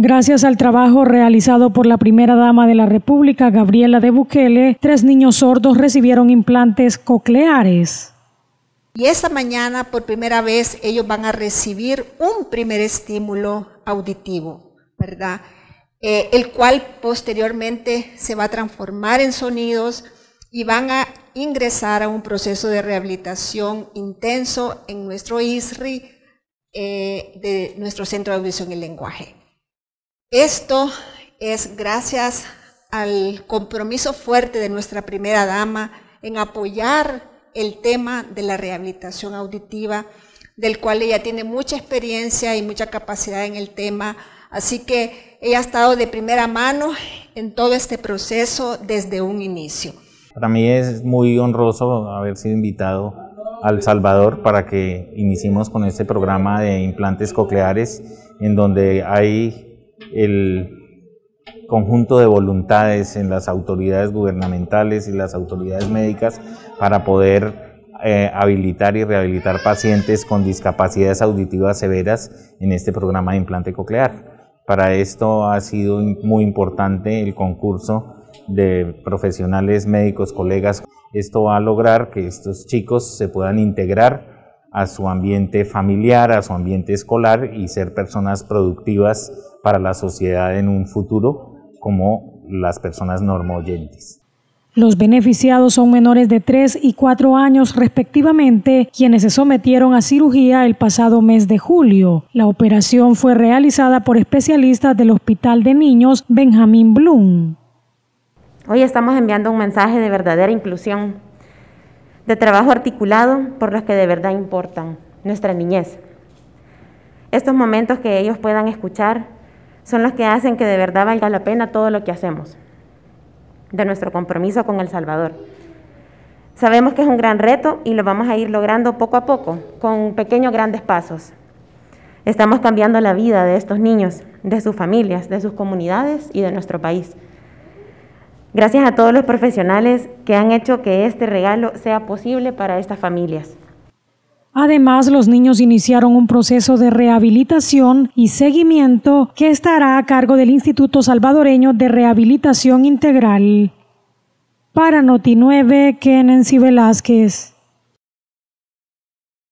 Gracias al trabajo realizado por la primera dama de la República, Gabriela de Bukele, tres niños sordos recibieron implantes cocleares. Y esta mañana, por primera vez, ellos van a recibir un primer estímulo auditivo, ¿verdad? Eh, el cual posteriormente se va a transformar en sonidos y van a ingresar a un proceso de rehabilitación intenso en nuestro ISRI, eh, de nuestro Centro de Audición y Lenguaje. Esto es gracias al compromiso fuerte de nuestra primera dama en apoyar el tema de la rehabilitación auditiva, del cual ella tiene mucha experiencia y mucha capacidad en el tema. Así que ella ha estado de primera mano en todo este proceso desde un inicio. Para mí es muy honroso haber sido invitado al Salvador para que iniciemos con este programa de implantes cocleares en donde hay el conjunto de voluntades en las autoridades gubernamentales y las autoridades médicas para poder eh, habilitar y rehabilitar pacientes con discapacidades auditivas severas en este programa de implante coclear. Para esto ha sido muy importante el concurso de profesionales médicos, colegas. Esto va a lograr que estos chicos se puedan integrar a su ambiente familiar, a su ambiente escolar y ser personas productivas para la sociedad en un futuro como las personas normoyentes. Los beneficiados son menores de 3 y 4 años respectivamente, quienes se sometieron a cirugía el pasado mes de julio. La operación fue realizada por especialistas del Hospital de Niños Benjamín Blum. Hoy estamos enviando un mensaje de verdadera inclusión, de trabajo articulado por los que de verdad importan, nuestra niñez. Estos momentos que ellos puedan escuchar son los que hacen que de verdad valga la pena todo lo que hacemos, de nuestro compromiso con El Salvador. Sabemos que es un gran reto y lo vamos a ir logrando poco a poco, con pequeños grandes pasos. Estamos cambiando la vida de estos niños, de sus familias, de sus comunidades y de nuestro país. Gracias a todos los profesionales que han hecho que este regalo sea posible para estas familias. Además, los niños iniciaron un proceso de rehabilitación y seguimiento que estará a cargo del Instituto Salvadoreño de Rehabilitación Integral. Para Noti 9, Kenency Velázquez.